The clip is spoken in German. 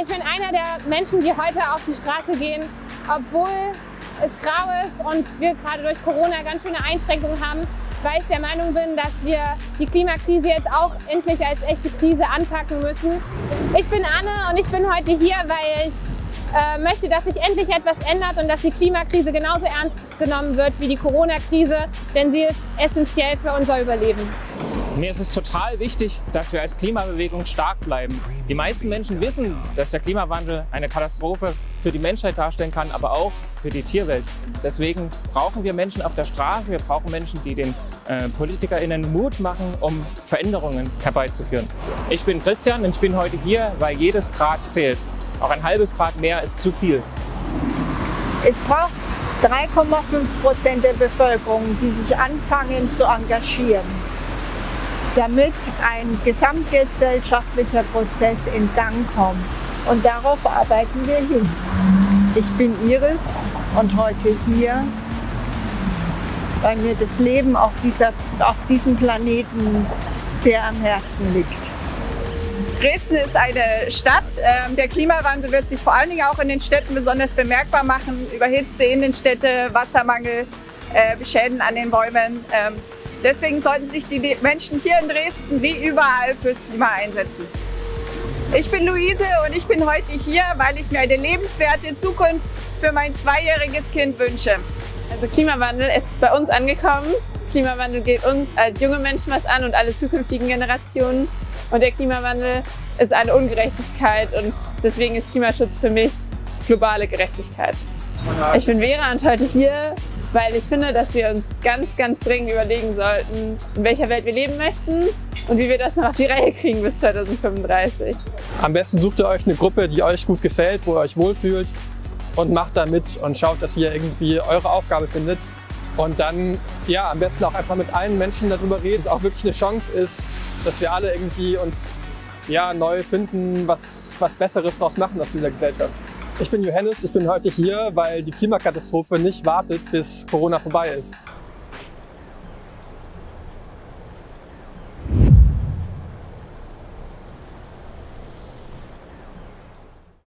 Ich bin einer der Menschen, die heute auf die Straße gehen, obwohl es grau ist und wir gerade durch Corona ganz schöne Einschränkungen haben, weil ich der Meinung bin, dass wir die Klimakrise jetzt auch endlich als echte Krise anpacken müssen. Ich bin Anne und ich bin heute hier, weil ich äh, möchte, dass sich endlich etwas ändert und dass die Klimakrise genauso ernst genommen wird wie die Corona-Krise, denn sie ist essentiell für unser Überleben. Mir ist es total wichtig, dass wir als Klimabewegung stark bleiben. Die meisten Menschen wissen, dass der Klimawandel eine Katastrophe für die Menschheit darstellen kann, aber auch für die Tierwelt. Deswegen brauchen wir Menschen auf der Straße, wir brauchen Menschen, die den äh, PolitikerInnen Mut machen, um Veränderungen herbeizuführen. Ich bin Christian und ich bin heute hier, weil jedes Grad zählt. Auch ein halbes Grad mehr ist zu viel. Es braucht 3,5 Prozent der Bevölkerung, die sich anfangen zu engagieren, damit ein gesamtgesellschaftlicher Prozess in Gang kommt. Und darauf arbeiten wir hin. Ich bin Iris und heute hier, weil mir das Leben auf, dieser, auf diesem Planeten sehr am Herzen liegt. Dresden ist eine Stadt. Ähm, der Klimawandel wird sich vor allen Dingen auch in den Städten besonders bemerkbar machen. Überhitzte Innenstädte, Wassermangel, äh, Schäden an den Bäumen. Deswegen sollten sich die Menschen hier in Dresden wie überall fürs Klima einsetzen. Ich bin Luise und ich bin heute hier, weil ich mir eine lebenswerte Zukunft für mein zweijähriges Kind wünsche. Also Klimawandel ist bei uns angekommen. Klimawandel geht uns als junge Menschen was an und alle zukünftigen Generationen. Und der Klimawandel ist eine Ungerechtigkeit und deswegen ist Klimaschutz für mich globale Gerechtigkeit. Ich bin Vera und heute hier, weil ich finde, dass wir uns ganz, ganz dringend überlegen sollten, in welcher Welt wir leben möchten und wie wir das noch auf die Reihe kriegen bis 2035. Am besten sucht ihr euch eine Gruppe, die euch gut gefällt, wo ihr euch wohlfühlt und macht da mit und schaut, dass ihr irgendwie eure Aufgabe findet. Und dann, ja, am besten auch einfach mit allen Menschen darüber reden, auch wirklich eine Chance ist, dass wir alle irgendwie uns ja, neu finden, was, was Besseres daraus machen aus dieser Gesellschaft. Ich bin Johannes, ich bin heute hier, weil die Klimakatastrophe nicht wartet, bis Corona vorbei ist.